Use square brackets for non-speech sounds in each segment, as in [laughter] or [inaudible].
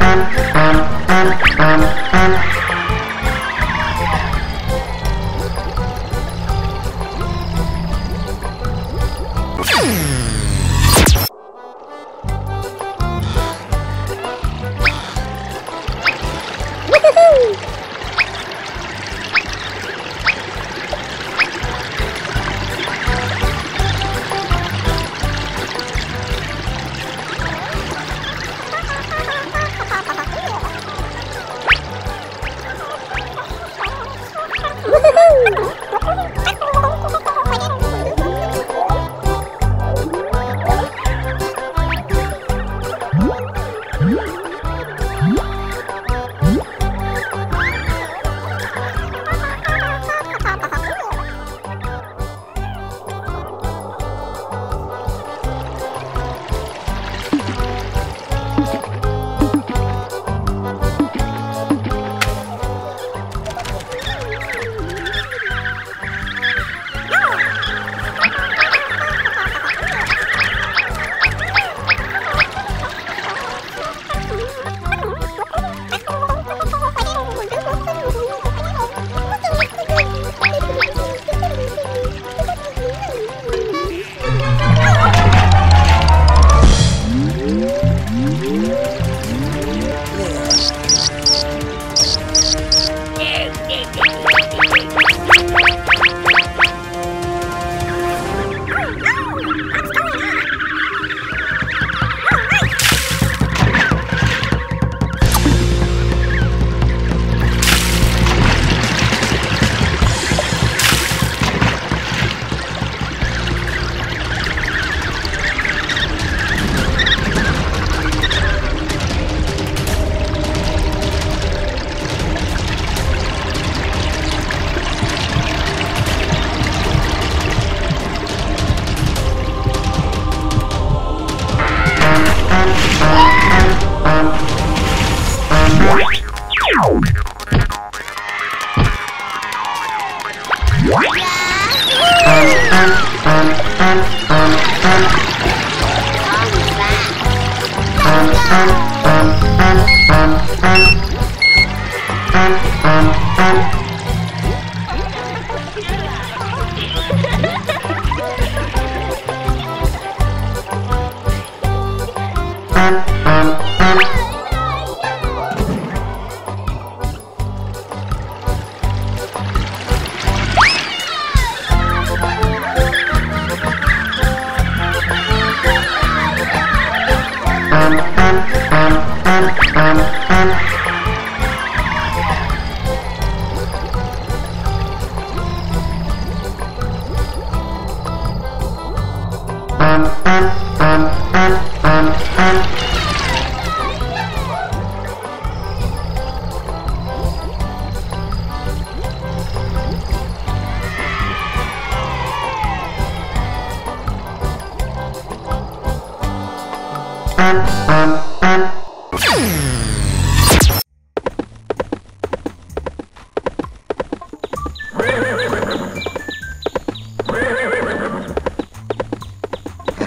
No,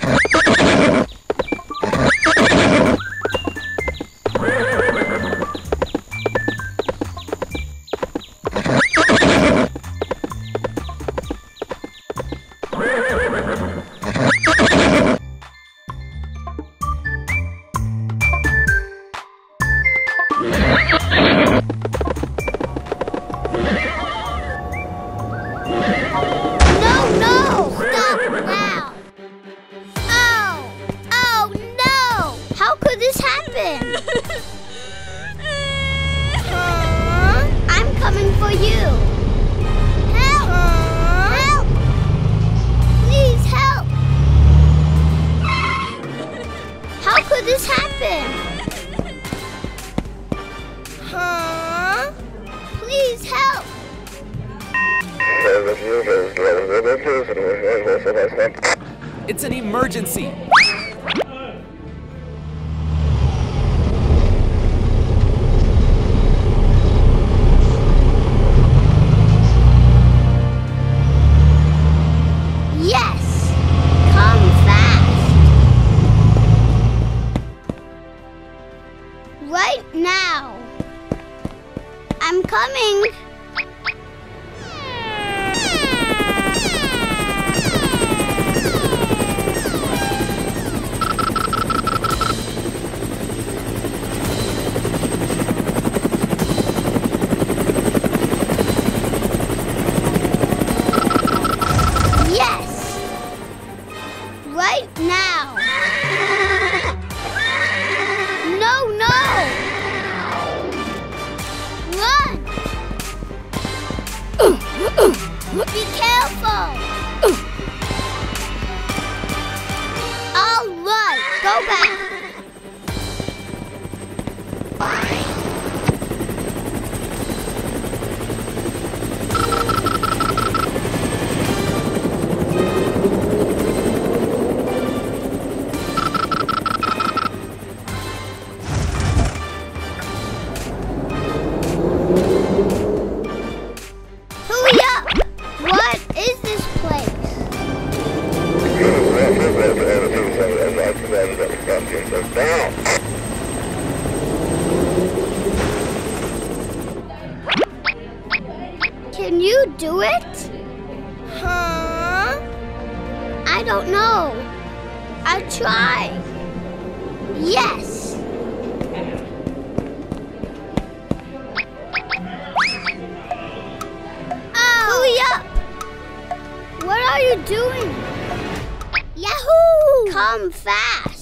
you [laughs] It's an emergency. Be careful! Try. Yes. Oh. What are you doing? Yahoo! Come fast.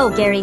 go, Gary.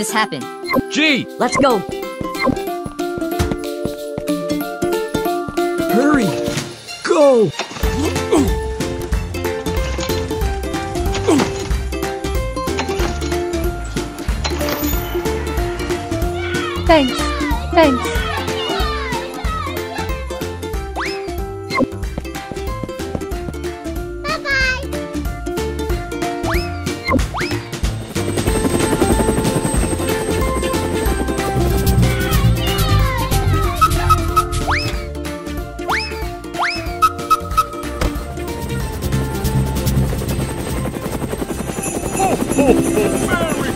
this happen. G! Let's go! Hurry! Go! Thanks. Thanks. Merry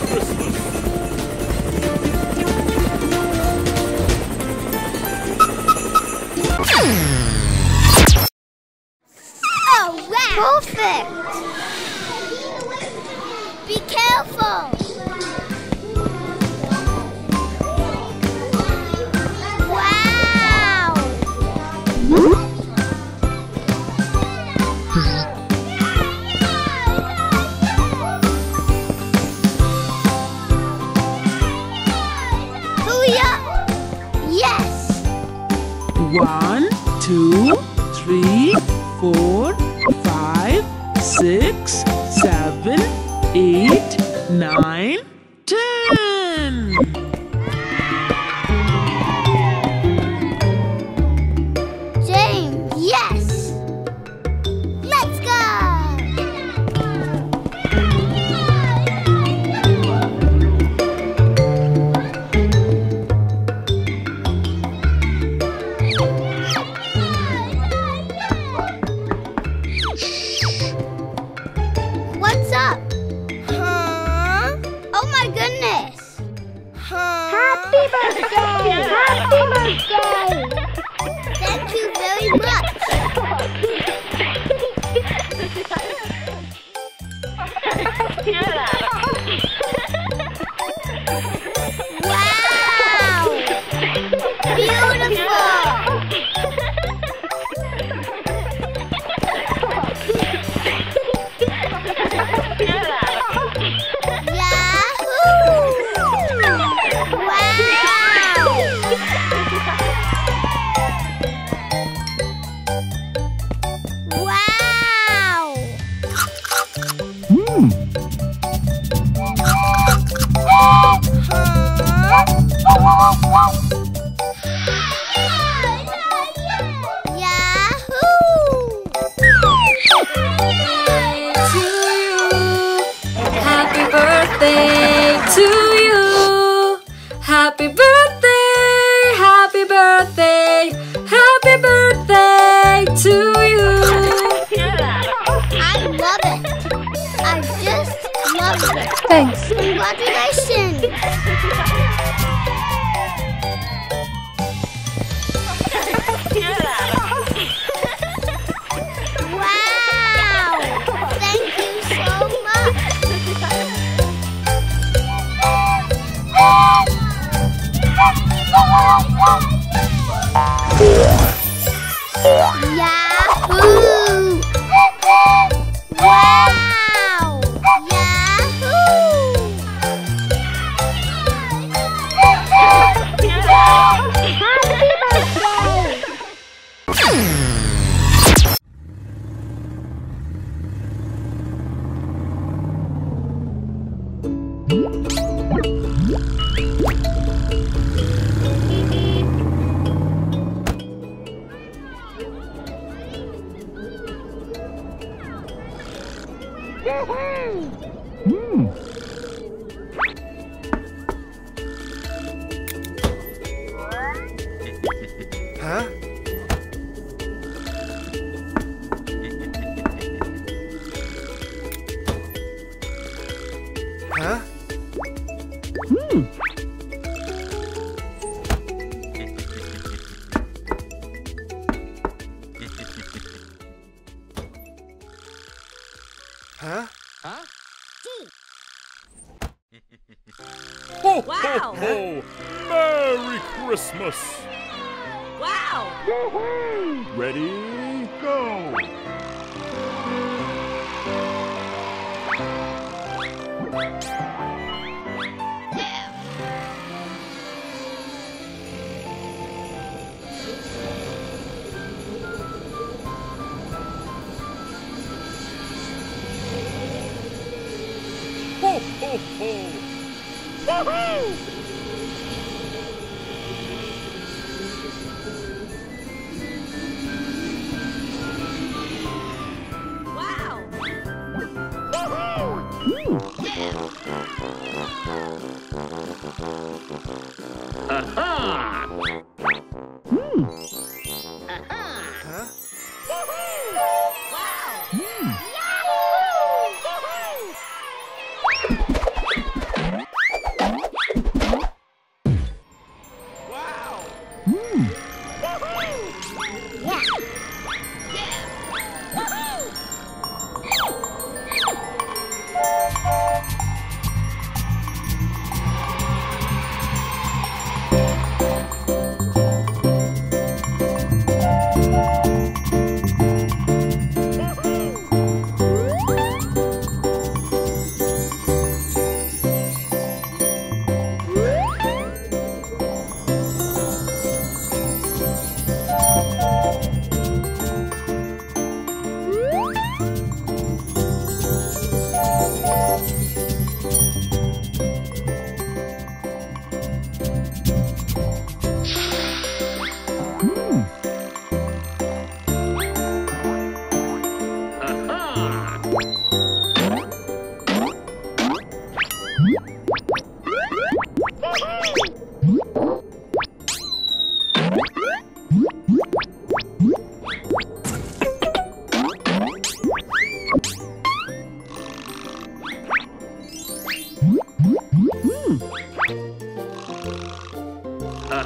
Huh? Ho, ho, ho!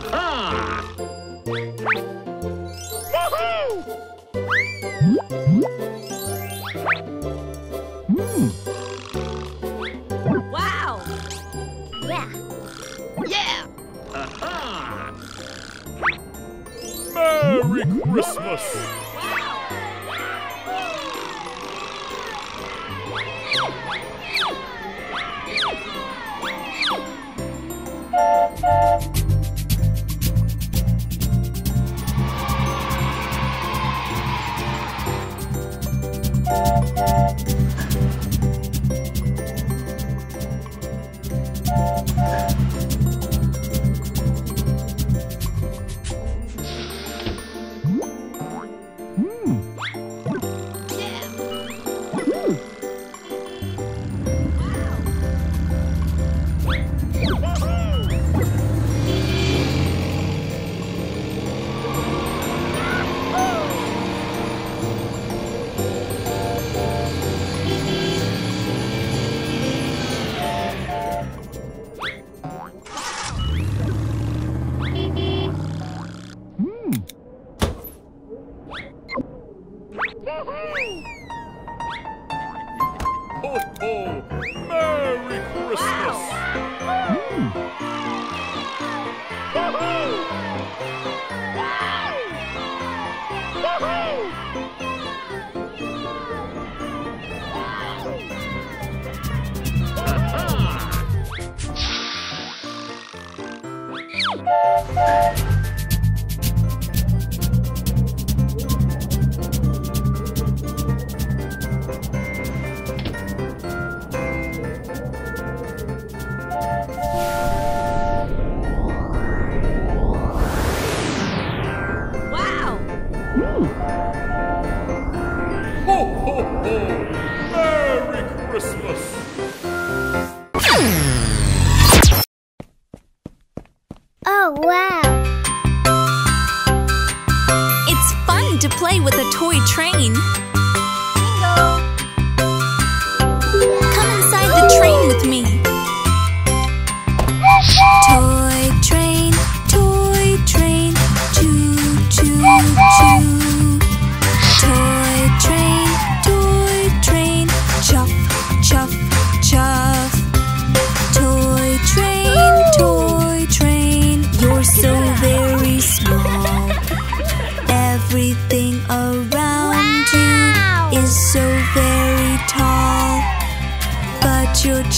Yeah.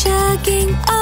chugging up. Oh.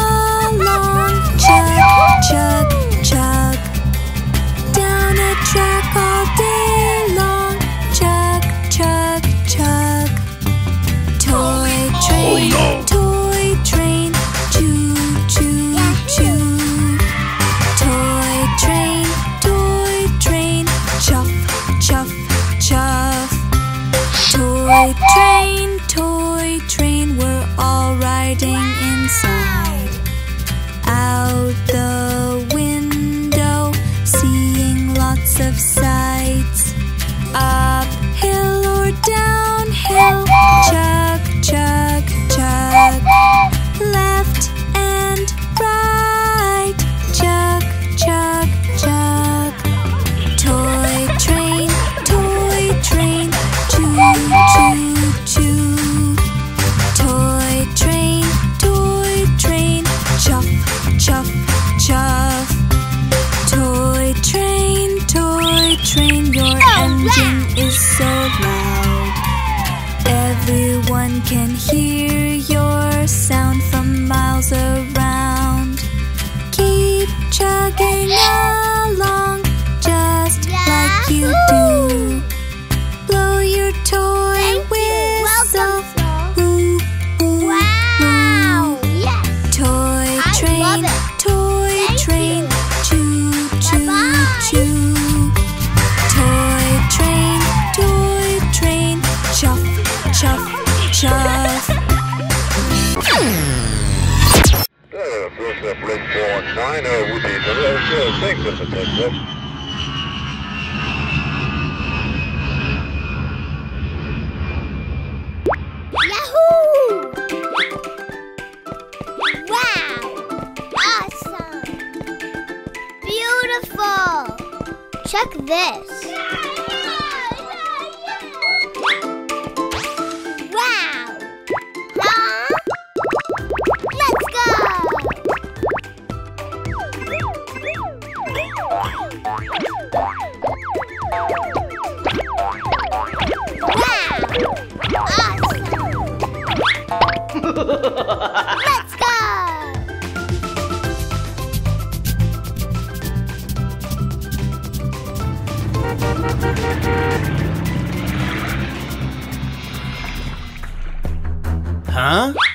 Carolina would be the uh, same. Yahoo! Wow! Awesome! Beautiful! Check this. 있습니다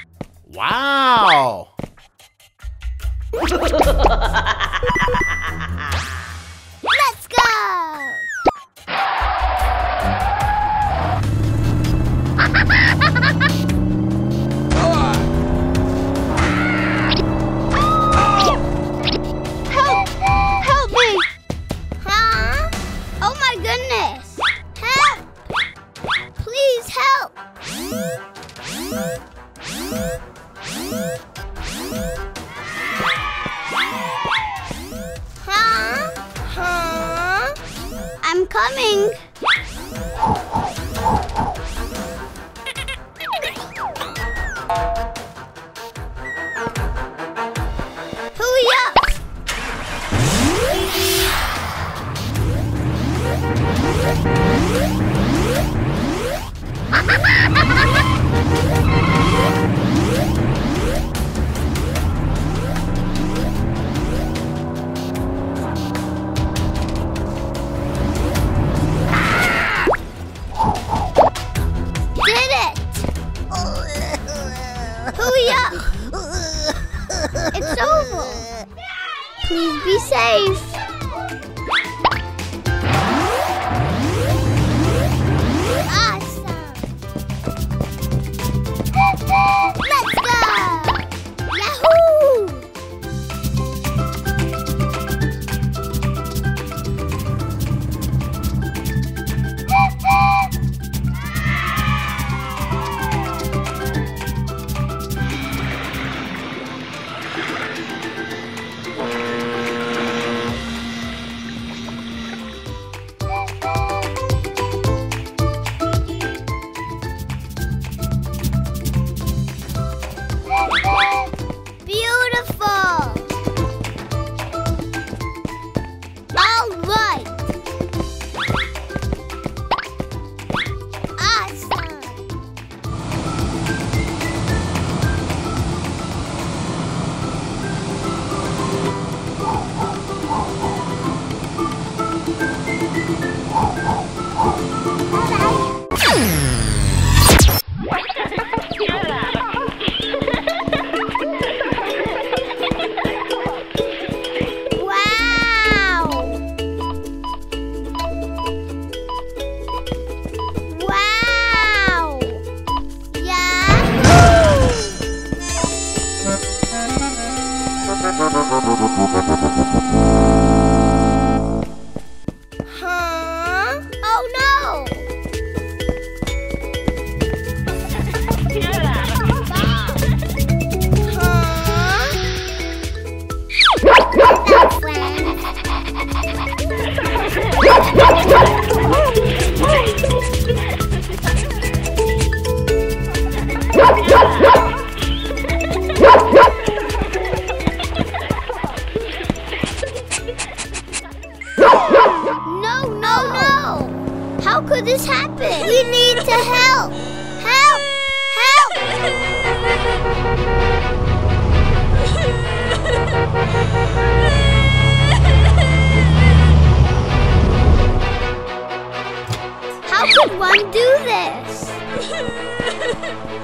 How could one do this?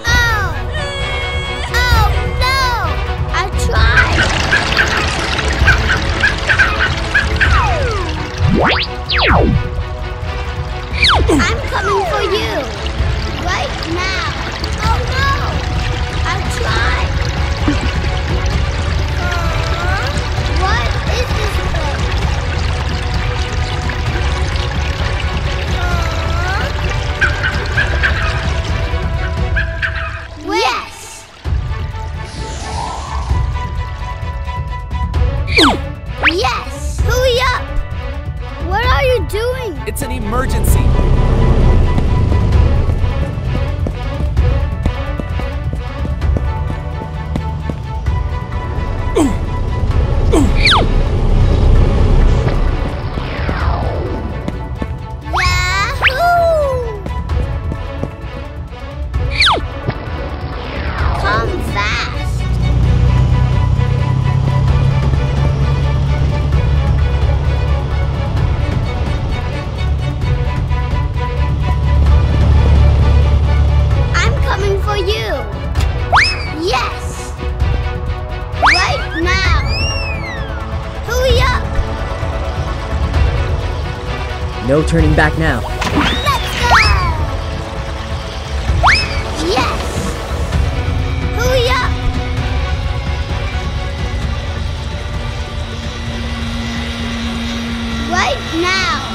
oh! Oh, no! I tried! I'm coming for you! Right now! It's an emergency. turning back now. Let's go! Yes! Hurry up! Right now!